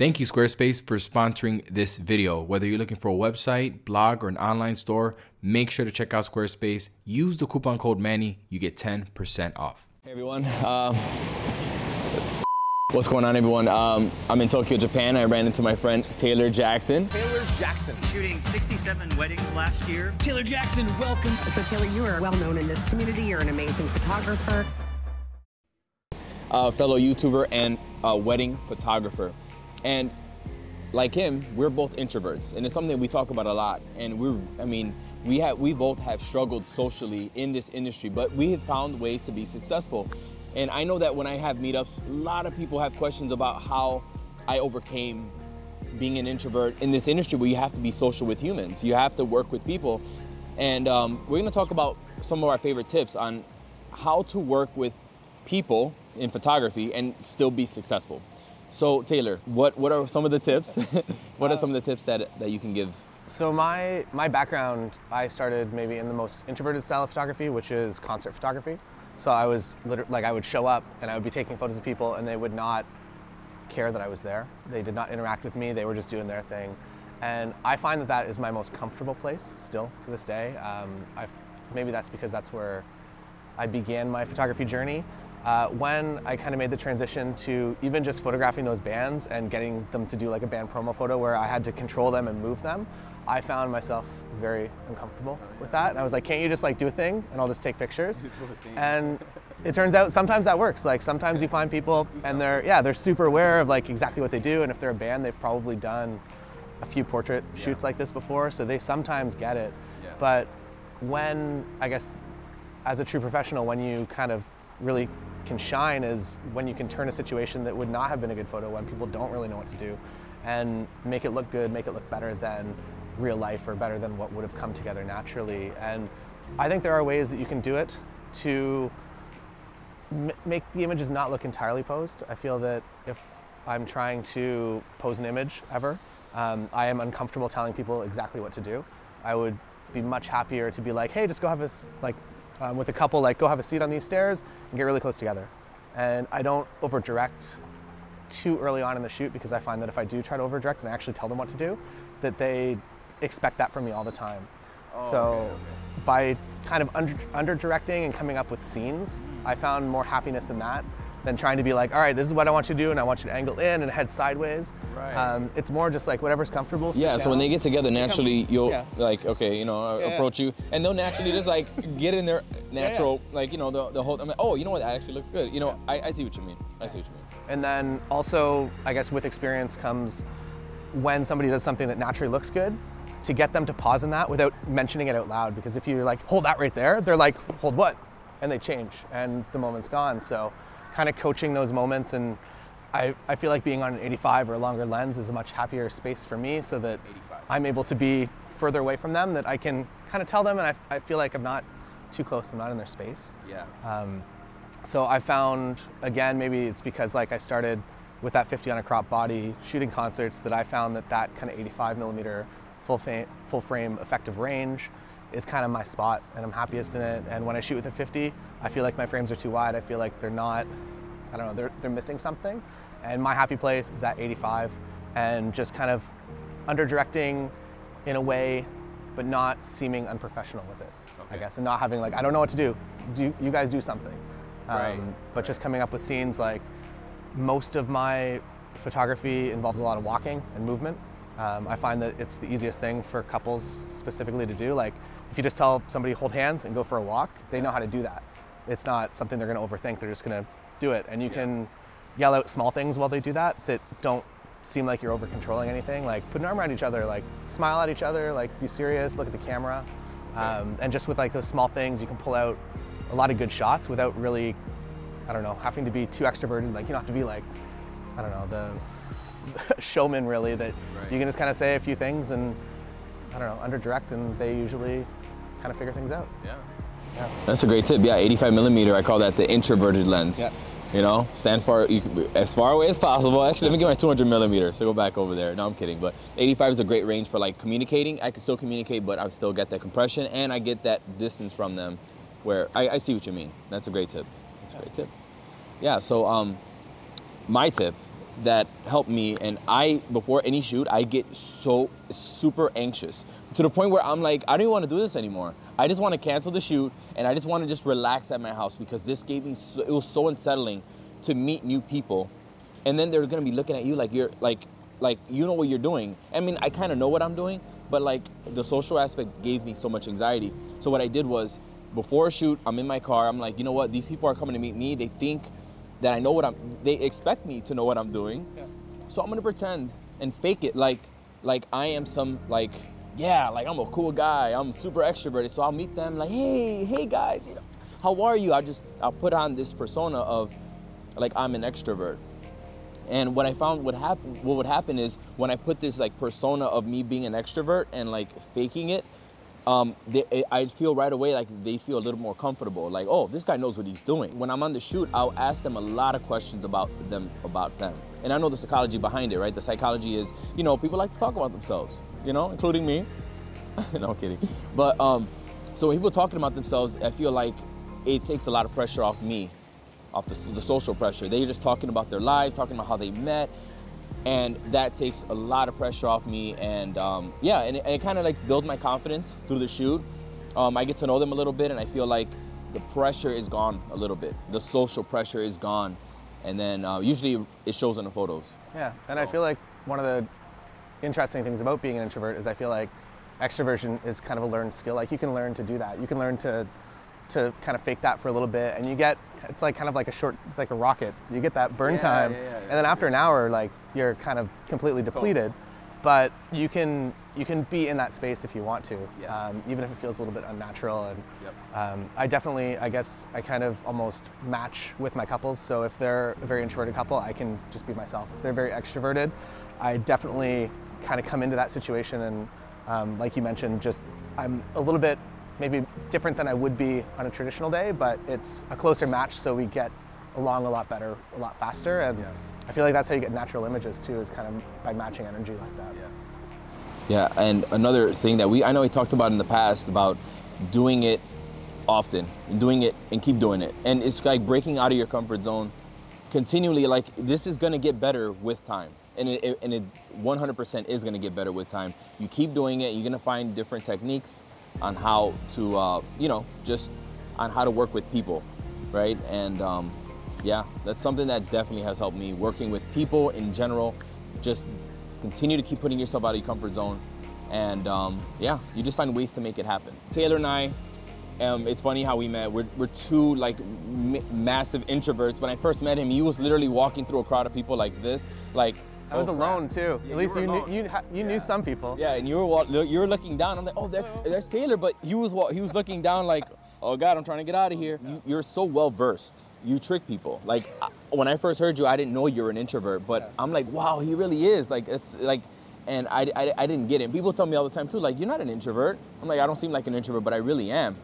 Thank you, Squarespace, for sponsoring this video. Whether you're looking for a website, blog, or an online store, make sure to check out Squarespace. Use the coupon code Manny, you get 10% off. Hey everyone. Uh, what's going on, everyone? Um, I'm in Tokyo, Japan. I ran into my friend Taylor Jackson. Taylor Jackson. Shooting 67 weddings last year. Taylor Jackson, welcome. So Taylor, you are well known in this community. You're an amazing photographer. A fellow YouTuber and a wedding photographer. And like him, we're both introverts, and it's something we talk about a lot. And we're, I mean, we have, we both have struggled socially in this industry, but we have found ways to be successful. And I know that when I have meetups, a lot of people have questions about how I overcame being an introvert in this industry where you have to be social with humans. You have to work with people. And um, we're gonna talk about some of our favorite tips on how to work with people in photography and still be successful. So Taylor, what, what are some of the tips? what are some of the tips that, that you can give? So my, my background, I started maybe in the most introverted style of photography, which is concert photography. So I was like, I would show up and I would be taking photos of people and they would not care that I was there. They did not interact with me. They were just doing their thing. And I find that that is my most comfortable place still to this day. Um, maybe that's because that's where I began my photography journey. Uh, when I kind of made the transition to even just photographing those bands and getting them to do like a band promo photo where I had to control them and move them, I found myself very uncomfortable with that. And I was like, can't you just like do a thing and I'll just take pictures? And it turns out sometimes that works. Like sometimes you find people and they're, yeah, they're super aware of like exactly what they do. And if they're a band, they've probably done a few portrait shoots like this before. So they sometimes get it. But when, I guess, as a true professional, when you kind of really can shine is when you can turn a situation that would not have been a good photo when people don't really know what to do and make it look good, make it look better than real life or better than what would have come together naturally. And I think there are ways that you can do it to make the images not look entirely posed. I feel that if I'm trying to pose an image ever, um, I am uncomfortable telling people exactly what to do. I would be much happier to be like, hey, just go have this like um, with a couple, like go have a seat on these stairs and get really close together. And I don't over direct too early on in the shoot because I find that if I do try to over direct and actually tell them what to do, that they expect that from me all the time. Oh, so okay, okay. by kind of under, under directing and coming up with scenes, I found more happiness in that than trying to be like, all right, this is what I want you to do, and I want you to angle in and head sideways. Right. Um, it's more just like whatever's comfortable. Yeah. So when they get together, naturally you'll yeah. like, okay, you know, yeah, approach yeah. you, and they'll naturally just like get in their natural, like you know, the, the whole. I'm like, oh, you know what? That actually looks good. You know, I, I see what you mean. I see what you mean. And then also, I guess with experience comes when somebody does something that naturally looks good, to get them to pause in that without mentioning it out loud. Because if you're like, hold that right there, they're like, hold what? And they change, and the moment's gone. So kind of coaching those moments and I, I feel like being on an 85 or a longer lens is a much happier space for me so that 85. I'm able to be further away from them that I can kind of tell them and I, I feel like I'm not too close, I'm not in their space. Yeah. Um, so I found, again, maybe it's because like I started with that 50 on a crop body shooting concerts that I found that that kind of 85 millimeter full, fa- full frame effective range is kind of my spot and I'm happiest in it. And when I shoot with a 50, I feel like my frames are too wide. I feel like they're not, I don't know, they're, they're missing something. And my happy place is at 85 and just kind of under directing in a way, but not seeming unprofessional with it, okay. I guess, and not having like, I don't know what to do. Do you guys do something? Right. Um, but right. just coming up with scenes like most of my photography involves a lot of walking and movement. Um, I find that it's the easiest thing for couples specifically to do. Like if you just tell somebody hold hands and go for a walk, they know how to do that. It's not something they're going to overthink. They're just going to do it. And you yeah. can yell out small things while they do that that don't seem like you're over controlling anything. Like put an arm around each other, like smile at each other, like be serious, look at the camera. Um, and just with like those small things, you can pull out a lot of good shots without really, I don't know, having to be too extroverted. Like you don't have to be like, I don't know, the showman really that right. you can just kind of say a few things and I don't know, under direct and they usually kind of figure things out. Yeah. yeah. That's a great tip. Yeah, 85 millimeter, I call that the introverted lens. Yeah. You know, stand far, you, as far away as possible. Actually, let me get my 200 millimeter, so go back over there. No, I'm kidding, but 85 is a great range for like communicating. I can still communicate, but I still get that compression and I get that distance from them where I, I see what you mean. That's a great tip. That's a great tip. Yeah, so um, my tip that helped me. And I, before any shoot, I get so super anxious to the point where I'm like, I don't even want to do this anymore. I just want to cancel the shoot and I just want to just relax at my house because this gave me, so, it was so unsettling to meet new people. And then they're gonna be looking at you like you're like, like you know what you're doing. I mean, I kind of know what I'm doing, but like the social aspect gave me so much anxiety. So what I did was, before a shoot, I'm in my car. I'm like, you know what? These people are coming to meet me. They think that I know what I'm. They expect me to know what I'm doing. Yeah. So I'm gonna pretend and fake it like, like I am some like, yeah, like I'm a cool guy. I'm super extroverted. So I'll meet them like, hey, hey guys, you know, how are you? I just I'll put on this persona of, like I'm an extrovert. And what I found would happen, what would happen is when I put this like persona of me being an extrovert and like faking it, um, they, I feel right away like they feel a little more comfortable. Like, oh, this guy knows what he's doing. When I'm on the shoot, I'll ask them a lot of questions about them, about them. And I know the psychology behind it, right? The psychology is, you know, people like to talk about themselves, you know, including me. no, I'm kidding. But um, so when people talking about themselves, I feel like it takes a lot of pressure off me off the, the social pressure. They're just talking about their lives, talking about how they met, and that takes a lot of pressure off me. And um, yeah, and it, it kind of like builds my confidence through the shoot. Um, I get to know them a little bit, and I feel like the pressure is gone a little bit. The social pressure is gone, and then uh, usually it shows in the photos. Yeah, and so. I feel like one of the interesting things about being an introvert is I feel like extroversion is kind of a learned skill. Like you can learn to do that. You can learn to to kind of fake that for a little bit and you get it's like kind of like a short it's like a rocket you get that burn yeah, time yeah, yeah, and then after an hour like you're kind of completely depleted but you can you can be in that space if you want to um, even if it feels a little bit unnatural and yep. um, i definitely i guess i kind of almost match with my couples so if they're a very introverted couple i can just be myself if they're very extroverted i definitely kind of come into that situation and um, like you mentioned just i'm a little bit maybe different than I would be on a traditional day, but it's a closer match, so we get along a lot better, a lot faster, and yeah. I feel like that's how you get natural images too, is kind of by matching energy like that. Yeah. Yeah, and another thing that we I know we talked about in the past about doing it often, doing it and keep doing it, and it's like breaking out of your comfort zone continually. Like this is gonna get better with time. And it, and it 100% is going to get better with time. You keep doing it, you're going to find different techniques on how to, uh, you know, just on how to work with people, right? And um, yeah, that's something that definitely has helped me working with people in general. Just continue to keep putting yourself out of your comfort zone. And um, yeah, you just find ways to make it happen. Taylor and I, um, it's funny how we met. We're, we're two like massive introverts. When I first met him, he was literally walking through a crowd of people like this, like I was oh, alone too. Yeah, At least you, you knew you, you yeah. knew some people. Yeah, and you were you were looking down. I'm like, oh, that's that's Taylor, but he was he was looking down like, oh God, I'm trying to get out of here. You, you're so well versed. You trick people. Like when I first heard you, I didn't know you were an introvert, but I'm like, wow, he really is. Like it's like, and I, I, I didn't get it. People tell me all the time too, like you're not an introvert. I'm like, I don't seem like an introvert, but I really am.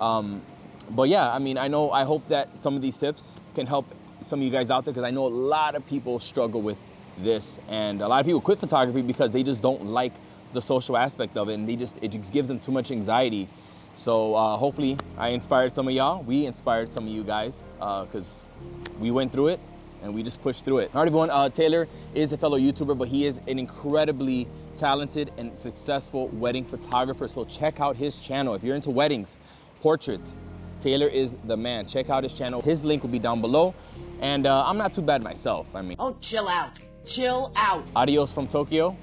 Um, but yeah, I mean, I know. I hope that some of these tips can help some of you guys out there because I know a lot of people struggle with this. And a lot of people quit photography because they just don't like the social aspect of it and they just it just gives them too much anxiety. So uh, hopefully I inspired some of y'all. We inspired some of you guys because uh, we went through it and we just pushed through it. All right, everyone, uh, Taylor is a fellow YouTuber, but he is an incredibly talented and successful wedding photographer. So check out his channel. If you're into weddings, portraits, Taylor is the man. Check out his channel. His link will be down below. And uh, I'm not too bad myself. I mean, oh, chill out. Chill out. Adios from Tokyo.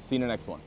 See you in the next one.